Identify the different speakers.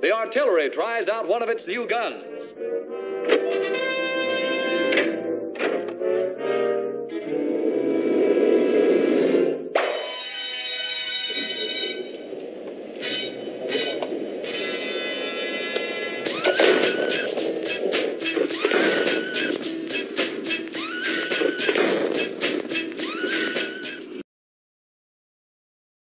Speaker 1: the artillery tries out one of its new guns.